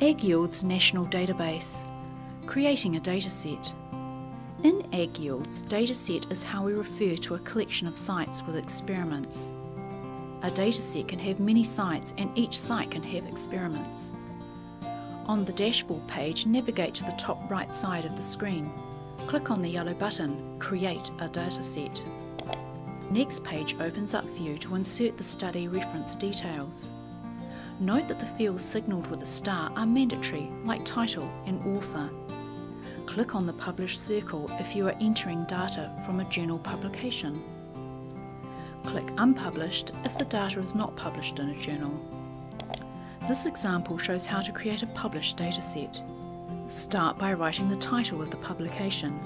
Ag National Database Creating a dataset. In AgYields, dataset is how we refer to a collection of sites with experiments. A dataset can have many sites and each site can have experiments. On the dashboard page, navigate to the top right side of the screen. Click on the yellow button, Create a dataset. Next page opens up for you to insert the study reference details. Note that the fields signalled with a star are mandatory, like title and author. Click on the Publish circle if you are entering data from a journal publication. Click Unpublished if the data is not published in a journal. This example shows how to create a published dataset. Start by writing the title of the publication.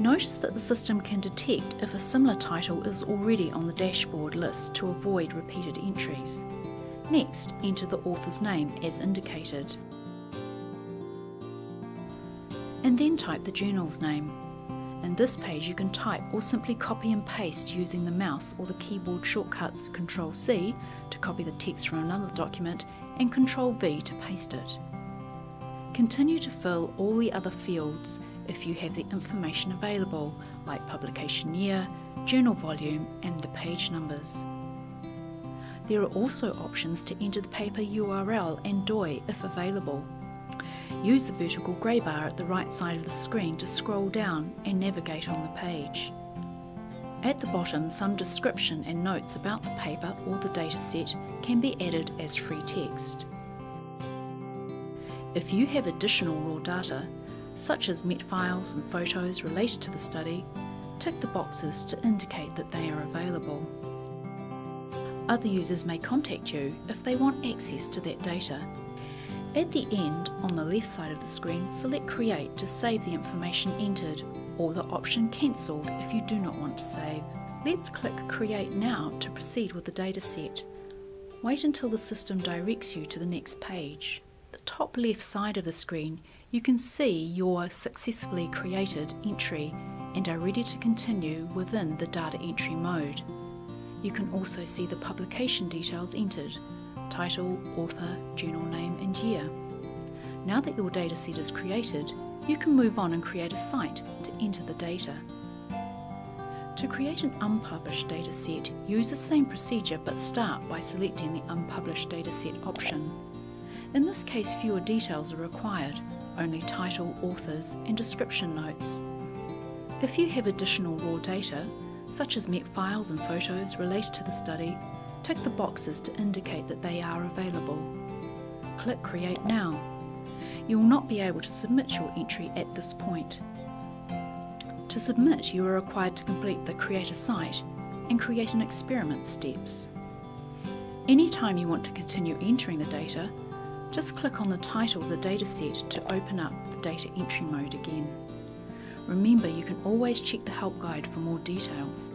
Notice that the system can detect if a similar title is already on the dashboard list to avoid repeated entries. Next, enter the author's name as indicated. And then type the journal's name. In this page you can type or simply copy and paste using the mouse or the keyboard shortcuts Ctrl C to copy the text from another document and Ctrl V to paste it. Continue to fill all the other fields if you have the information available like publication year, journal volume and the page numbers. There are also options to enter the paper URL and DOI if available. Use the vertical grey bar at the right side of the screen to scroll down and navigate on the page. At the bottom, some description and notes about the paper or the dataset can be added as free text. If you have additional raw data, such as MET files and photos related to the study, tick the boxes to indicate that they are available. Other users may contact you if they want access to that data. At the end, on the left side of the screen, select Create to save the information entered, or the option Cancel if you do not want to save. Let's click Create Now to proceed with the dataset. Wait until the system directs you to the next page. The top left side of the screen, you can see your successfully created entry and are ready to continue within the data entry mode. You can also see the publication details entered, title, author, journal name and year. Now that your dataset is created, you can move on and create a site to enter the data. To create an unpublished dataset, use the same procedure but start by selecting the Unpublished Dataset option. In this case, fewer details are required, only title, authors and description notes. If you have additional raw data, such as MET files and photos related to the study, tick the boxes to indicate that they are available. Click Create Now. You will not be able to submit your entry at this point. To submit, you are required to complete the Create a Site and Create an Experiment steps. Anytime you want to continue entering the data, just click on the title of the dataset to open up the data entry mode again. Remember, you can always check the help guide for more details.